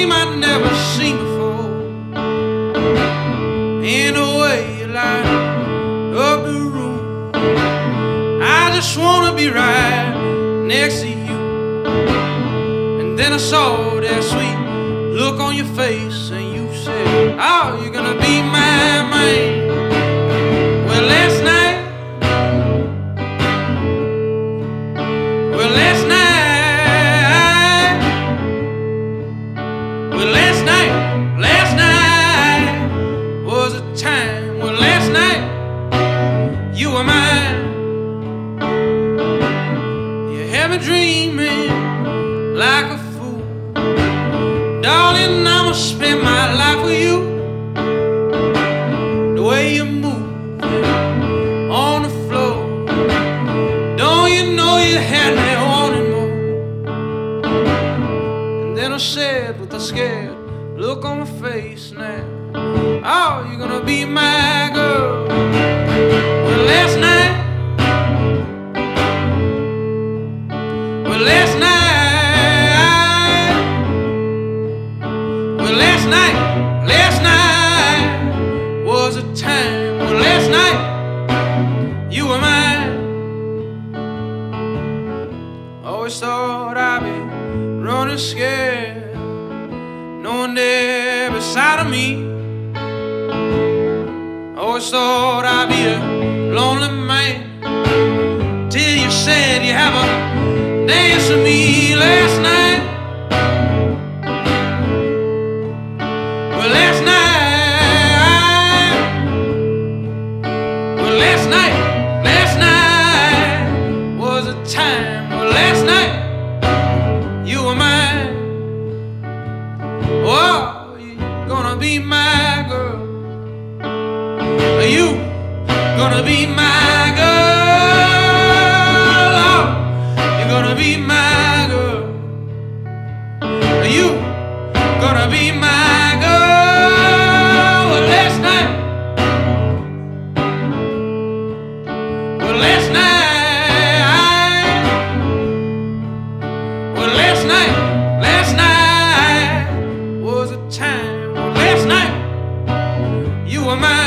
dream I'd never seen before. In a way, you light up the room. I just wanna be right next to you. And then I saw that sweet look on your face, and you said, Oh, you're gonna be my you were mine. You have me dreaming like a fool. Darling, I'ma spend my life with you. The way you move on the floor. Don't you know you had me wanting more? And then I said with a scared look on my face now. Oh, you're gonna be my girl. Last night. Well, last night, last night was a time. Well, last night you were mine. Always thought I'd be running scared, no one there beside of me. Always thought I'd be a lonely man be my girl. Oh, you're gonna be my girl. You gonna be my girl. Well, last night. Well, last night. you were mine.